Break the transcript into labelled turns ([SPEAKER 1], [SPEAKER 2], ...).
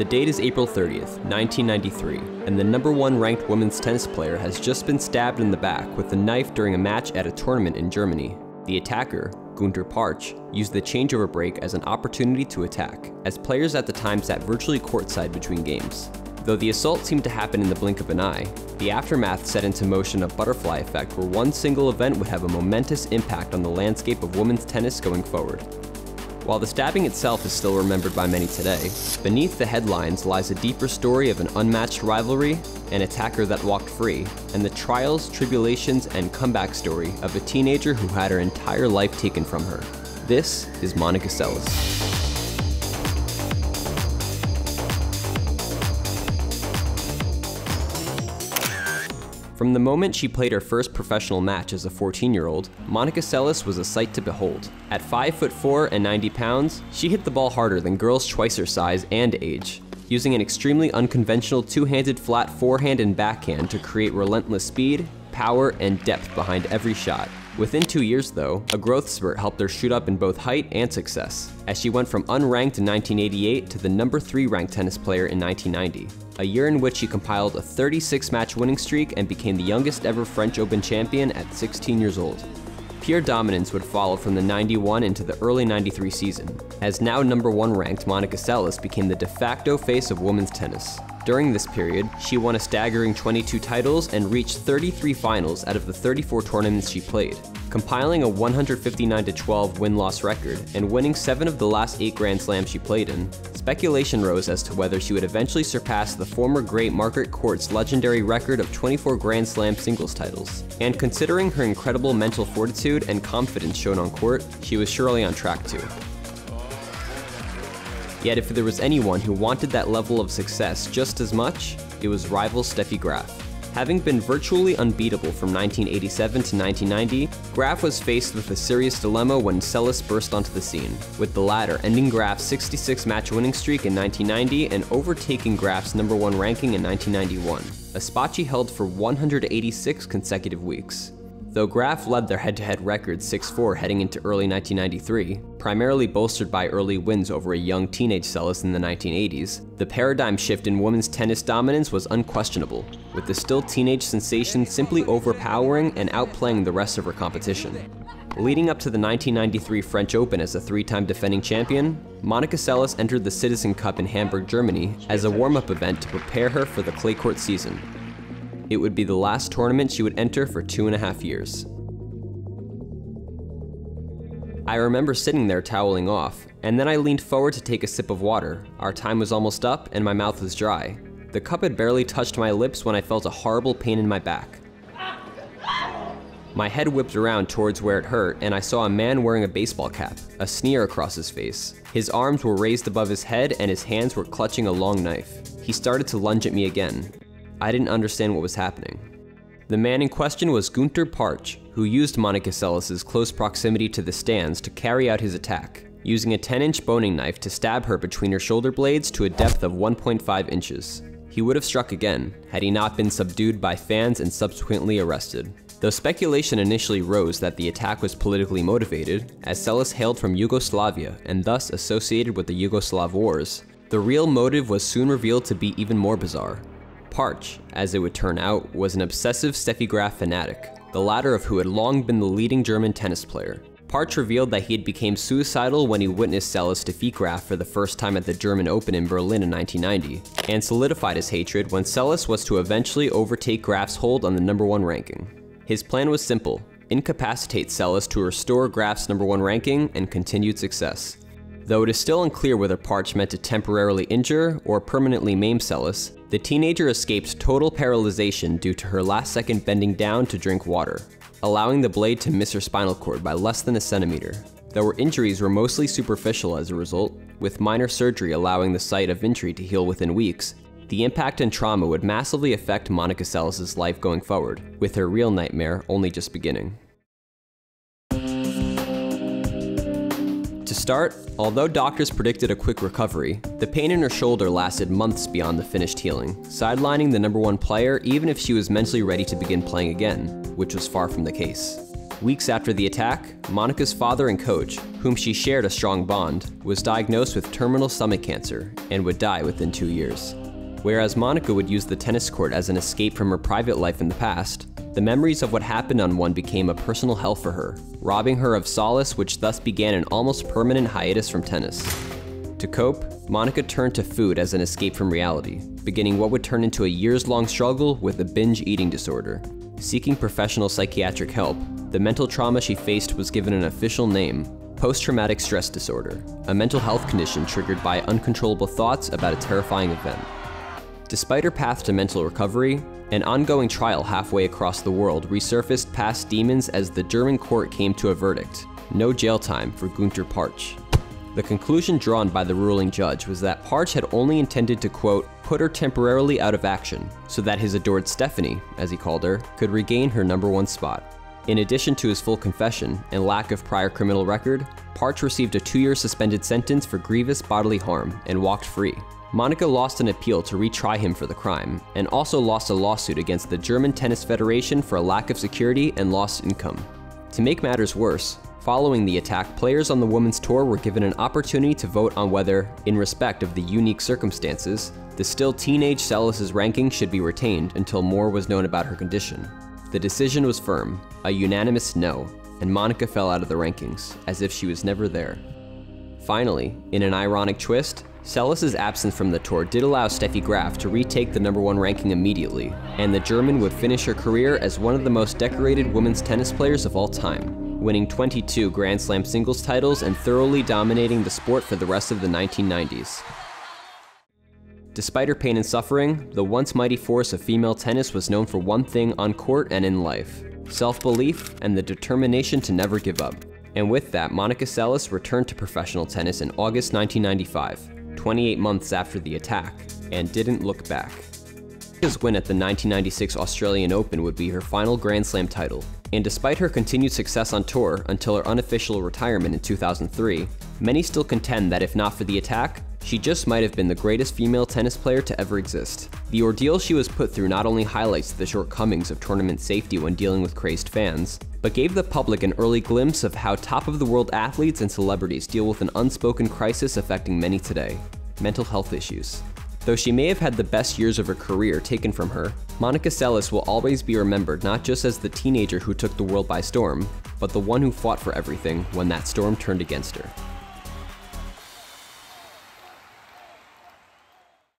[SPEAKER 1] The date is April 30th, 1993, and the number one ranked women's tennis player has just been stabbed in the back with a knife during a match at a tournament in Germany. The attacker, Gunter Parche, used the changeover break as an opportunity to attack, as players at the time sat virtually courtside between games. Though the assault seemed to happen in the blink of an eye, the aftermath set into motion a butterfly effect where one single event would have a momentous impact on the landscape of women's tennis going forward. While the stabbing itself is still remembered by many today, beneath the headlines lies a deeper story of an unmatched rivalry, an attacker that walked free, and the trials, tribulations, and comeback story of a teenager who had her entire life taken from her. This is Monica Seles. From the moment she played her first professional match as a 14-year-old, Monica Seles was a sight to behold. At 5 foot 4 and 90 pounds, she hit the ball harder than girls twice her size and age, using an extremely unconventional two-handed flat forehand and backhand to create relentless speed, power, and depth behind every shot. Within two years, though, a growth spurt helped her shoot up in both height and success, as she went from unranked in 1988 to the number 3 ranked tennis player in 1990 a year in which he compiled a 36 match winning streak and became the youngest ever French Open champion at 16 years old. Pure dominance would follow from the 91 into the early 93 season, as now number one ranked Monica Seles became the de facto face of women's tennis. During this period, she won a staggering 22 titles and reached 33 finals out of the 34 tournaments she played, compiling a 159-12 win-loss record and winning 7 of the last 8 Grand Slams she played in. Speculation rose as to whether she would eventually surpass the former great Margaret Court's legendary record of 24 Grand Slam singles titles. And considering her incredible mental fortitude and confidence shown on court, she was surely on track to. Yet if there was anyone who wanted that level of success just as much, it was rival Steffi Graf. Having been virtually unbeatable from 1987 to 1990, Graf was faced with a serious dilemma when Seles burst onto the scene, with the latter ending Graf's 66 match winning streak in 1990 and overtaking Graf's number one ranking in 1991, a spot she held for 186 consecutive weeks. Though Graf led their head-to-head record 6-4 heading into early 1993, primarily bolstered by early wins over a young teenage Seles in the 1980s, the paradigm shift in women's tennis dominance was unquestionable, with the still teenage sensation simply overpowering and outplaying the rest of her competition. Leading up to the 1993 French Open as a three-time defending champion, Monica Seles entered the Citizen Cup in Hamburg, Germany as a warm-up event to prepare her for the clay court season, it would be the last tournament she would enter for two and a half years. I remember sitting there toweling off, and then I leaned forward to take a sip of water. Our time was almost up, and my mouth was dry. The cup had barely touched my lips when I felt a horrible pain in my back. My head whipped around towards where it hurt, and I saw a man wearing a baseball cap, a sneer across his face. His arms were raised above his head, and his hands were clutching a long knife. He started to lunge at me again. I didn't understand what was happening. The man in question was Gunter Parche, who used Monica Seles' close proximity to the stands to carry out his attack, using a 10-inch boning knife to stab her between her shoulder blades to a depth of 1.5 inches. He would have struck again, had he not been subdued by fans and subsequently arrested. Though speculation initially rose that the attack was politically motivated, as Seles hailed from Yugoslavia and thus associated with the Yugoslav Wars, the real motive was soon revealed to be even more bizarre. Parche, as it would turn out, was an obsessive Steffi Graf fanatic, the latter of who had long been the leading German tennis player. Parche revealed that he had become suicidal when he witnessed Seles defeat Graf for the first time at the German Open in Berlin in 1990, and solidified his hatred when Seles was to eventually overtake Graf's hold on the number one ranking. His plan was simple, incapacitate Seles to restore Graf's number one ranking and continued success. Though it is still unclear whether Parche meant to temporarily injure or permanently maim Seles, the teenager escaped total paralyzation due to her last second bending down to drink water, allowing the blade to miss her spinal cord by less than a centimeter. Though her injuries were mostly superficial as a result, with minor surgery allowing the site of injury to heal within weeks, the impact and trauma would massively affect Monica Seles' life going forward, with her real nightmare only just beginning. Start, although doctors predicted a quick recovery, the pain in her shoulder lasted months beyond the finished healing, sidelining the number one player even if she was mentally ready to begin playing again, which was far from the case. Weeks after the attack, Monica's father and coach, whom she shared a strong bond, was diagnosed with terminal stomach cancer and would die within two years. Whereas Monica would use the tennis court as an escape from her private life in the past, the memories of what happened on one became a personal hell for her, robbing her of solace which thus began an almost permanent hiatus from tennis. To cope, Monica turned to food as an escape from reality, beginning what would turn into a years-long struggle with a binge eating disorder. Seeking professional psychiatric help, the mental trauma she faced was given an official name, post-traumatic stress disorder, a mental health condition triggered by uncontrollable thoughts about a terrifying event. Despite her path to mental recovery, an ongoing trial halfway across the world resurfaced past demons as the German court came to a verdict no jail time for Gunter Parche. The conclusion drawn by the ruling judge was that Parche had only intended to, quote, put her temporarily out of action so that his adored Stephanie, as he called her, could regain her number one spot. In addition to his full confession and lack of prior criminal record, Parche received a two year suspended sentence for grievous bodily harm and walked free. Monica lost an appeal to retry him for the crime, and also lost a lawsuit against the German Tennis Federation for a lack of security and lost income. To make matters worse, following the attack, players on the women's tour were given an opportunity to vote on whether, in respect of the unique circumstances, the still teenage Seles's ranking should be retained until more was known about her condition. The decision was firm, a unanimous no, and Monica fell out of the rankings, as if she was never there. Finally, in an ironic twist, Seles's absence from the tour did allow Steffi Graf to retake the number one ranking immediately, and the German would finish her career as one of the most decorated women's tennis players of all time, winning 22 Grand Slam singles titles and thoroughly dominating the sport for the rest of the 1990s. Despite her pain and suffering, the once mighty force of female tennis was known for one thing on court and in life self-belief and the determination to never give up. And with that, Monica Seles returned to professional tennis in August 1995, 28 months after the attack, and didn't look back. His win at the 1996 Australian Open would be her final Grand Slam title, and despite her continued success on tour until her unofficial retirement in 2003, many still contend that if not for the attack, she just might have been the greatest female tennis player to ever exist. The ordeal she was put through not only highlights the shortcomings of tournament safety when dealing with crazed fans, but gave the public an early glimpse of how top-of-the-world athletes and celebrities deal with an unspoken crisis affecting many today, mental health issues. Though she may have had the best years of her career taken from her, Monica Seles will always be remembered not just as the teenager who took the world by storm, but the one who fought for everything when that storm turned against her.